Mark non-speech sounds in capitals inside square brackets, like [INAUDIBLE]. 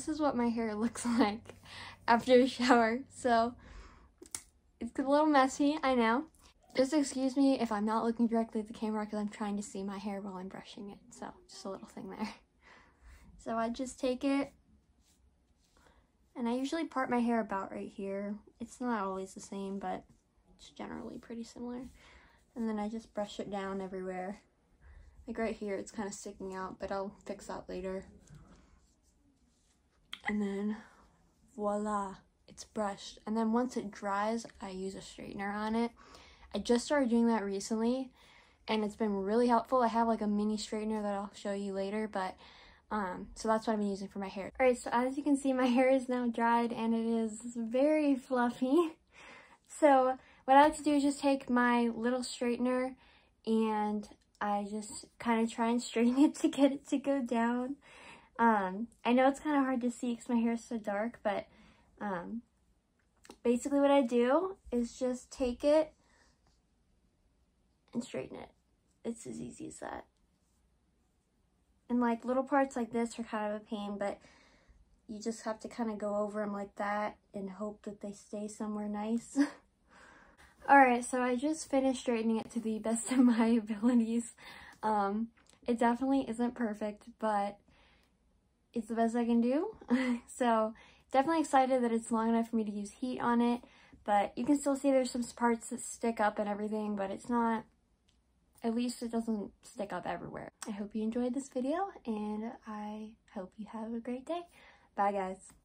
This is what my hair [LAUGHS] looks like after a shower. So it's a little messy, I know. Just excuse me if I'm not looking directly at the camera because I'm trying to see my hair while I'm brushing it. So just a little thing there. [LAUGHS] So I just take it and I usually part my hair about right here. It's not always the same, but it's generally pretty similar. And then I just brush it down everywhere. Like right here, it's kind of sticking out, but I'll fix that later. And then voila, it's brushed. And then once it dries, I use a straightener on it. I just started doing that recently and it's been really helpful. I have like a mini straightener that I'll show you later, but um, so that's what I've been using for my hair. Alright, so as you can see, my [LAUGHS] hair is now dried and it is very fluffy. [LAUGHS] So what I like to do is just take my little straightener and I just kind of try and [LAUGHS] straighten it to get it to go down. Um, I know it's kind of hard to see because my hair is so dark, but um, basically what I do is just take it and straighten it. It's as easy as that. And like little parts like this are kind of a pain, but you just have to kind of go over them like that and hope that they stay somewhere nice. [LAUGHS] Alright, so I just finished straightening it to the best of my [LAUGHS] abilities. Um, it definitely isn't perfect, but it's the best I can do. [LAUGHS] so definitely excited that it's long enough for me to use heat on it, but you can still see there's some parts that stick up and everything, but it's not at least it doesn't stick up everywhere. I hope you enjoyed this video and I hope you have a great day. Bye guys.